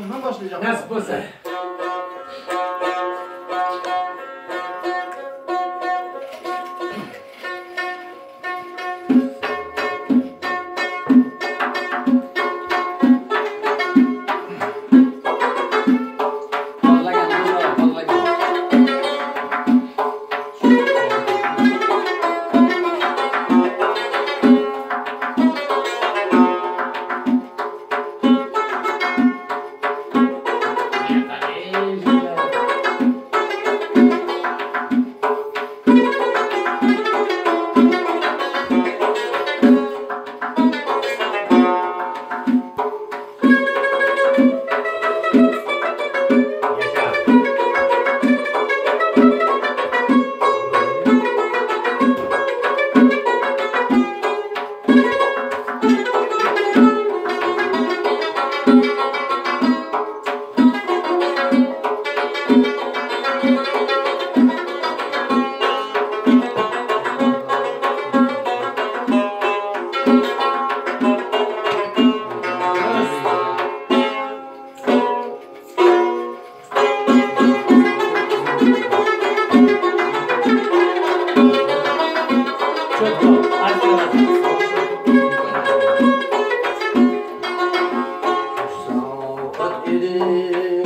Non, moi Hare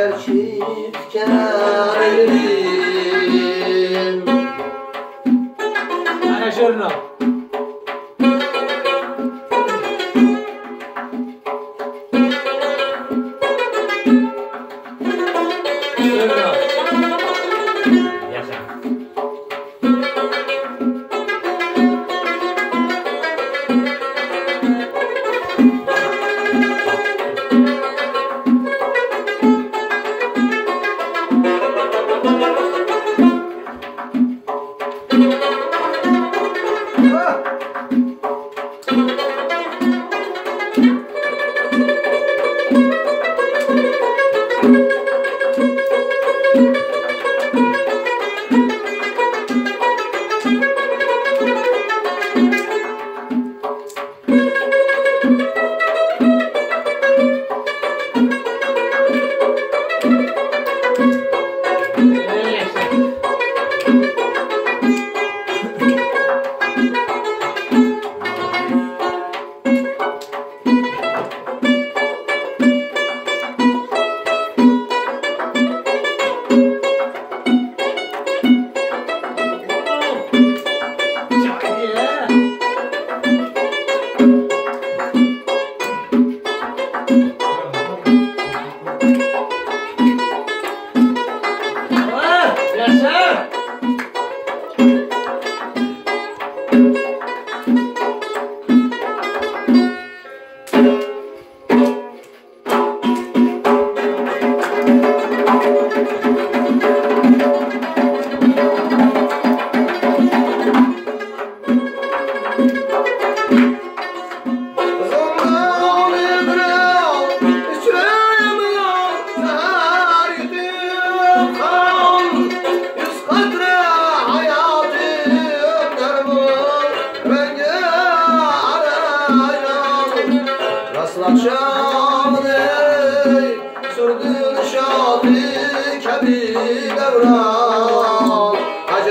gerçi tükener elimiz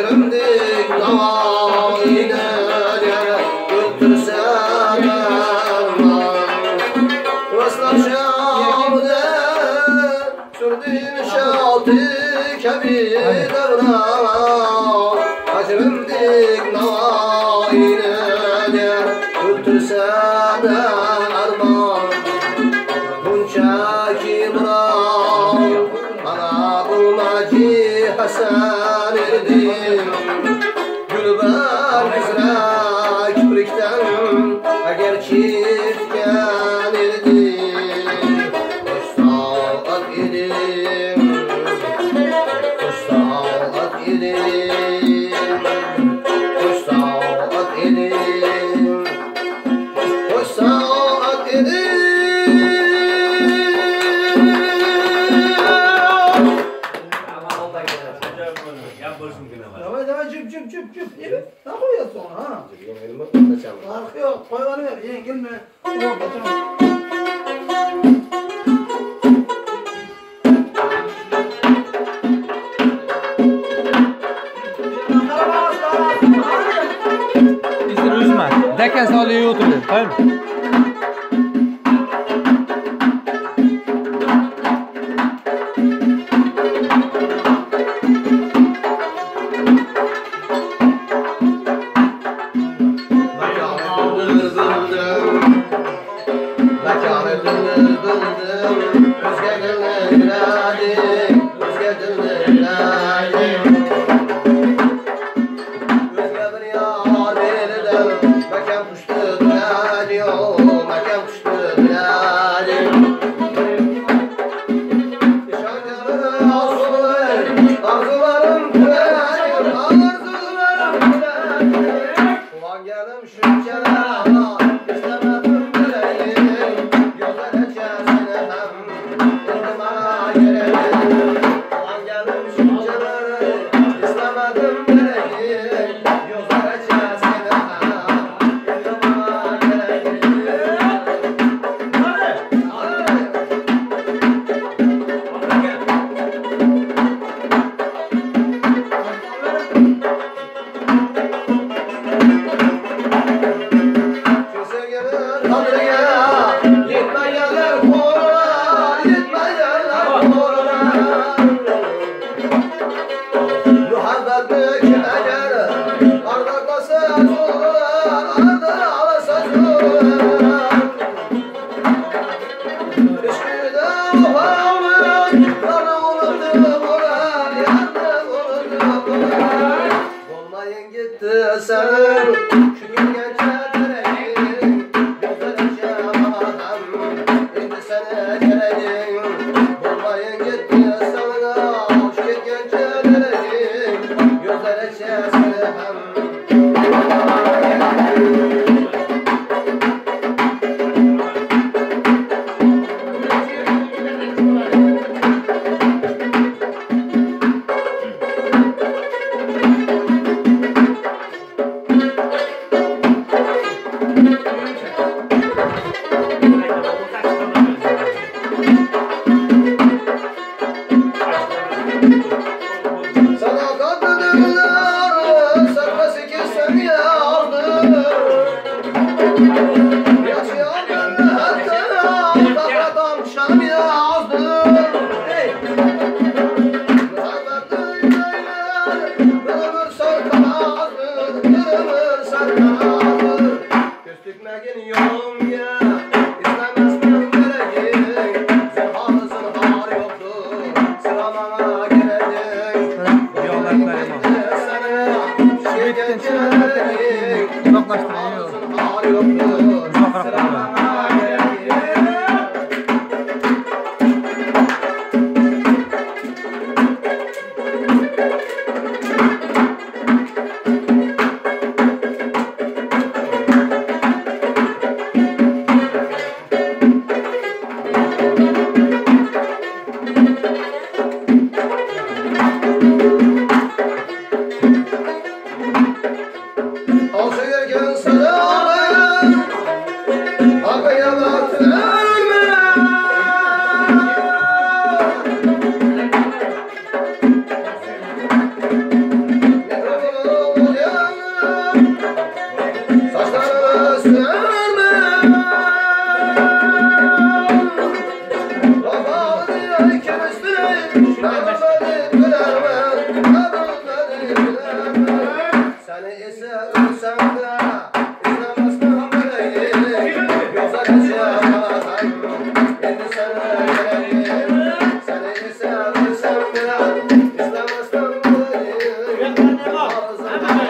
döndük aman. böyle cüp cüp cüp cüp gibi takıyor sonra ha. Yok elma kaçar. Farkı yok, koyuyor, yenilme. Yok, kaçamaz. This is Uzman. That can only you to do. Sayın gitti eserim Çünkü geçer Thank you.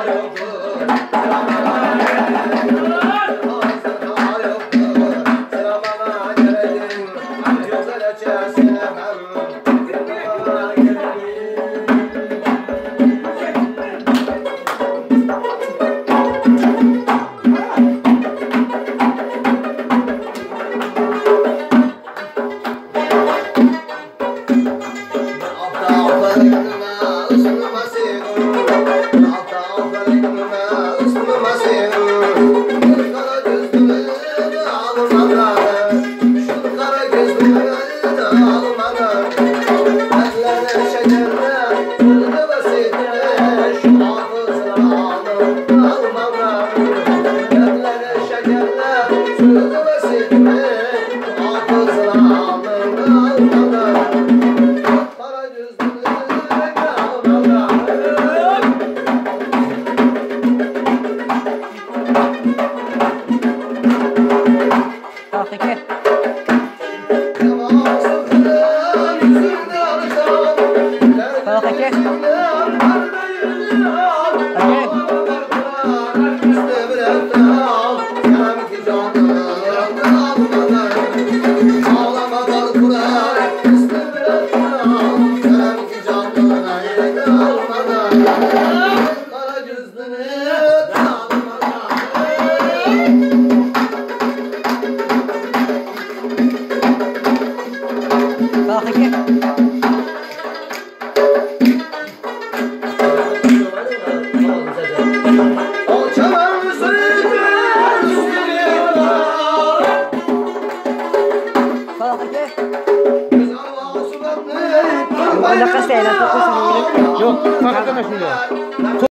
哥。